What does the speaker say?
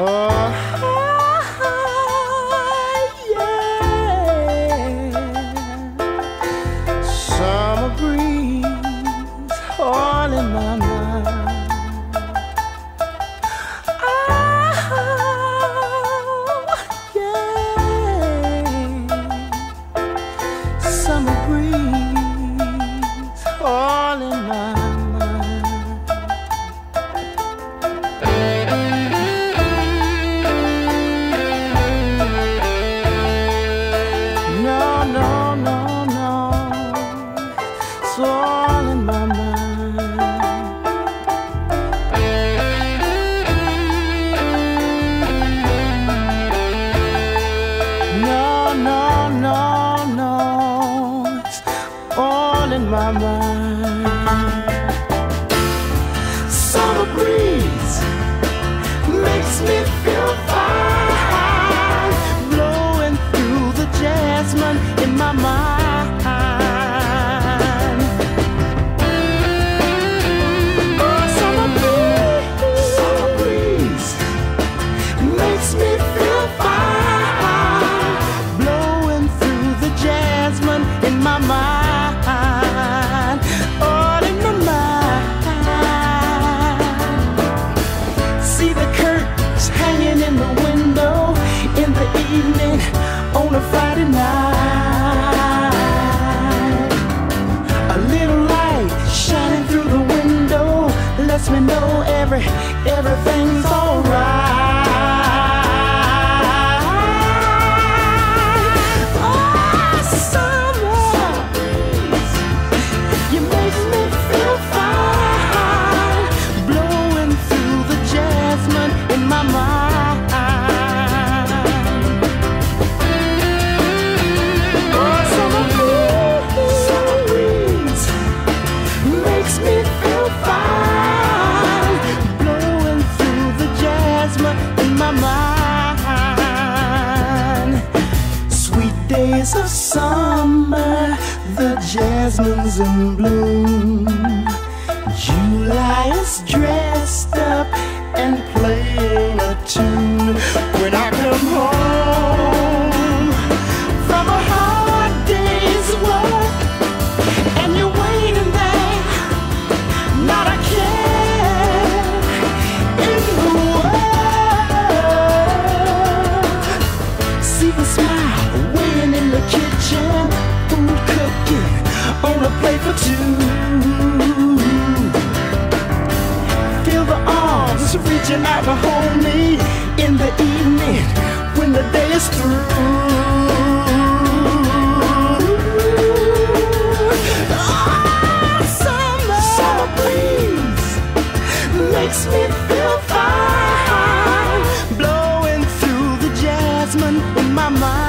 Oh. mama everything. days of summer, the jasmine's in bloom. July is dressed up and playing a tune. When I come home. reaching out to hold me in the evening when the day is through. Oh, summer breeze makes me feel fine, blowing through the jasmine in my mind.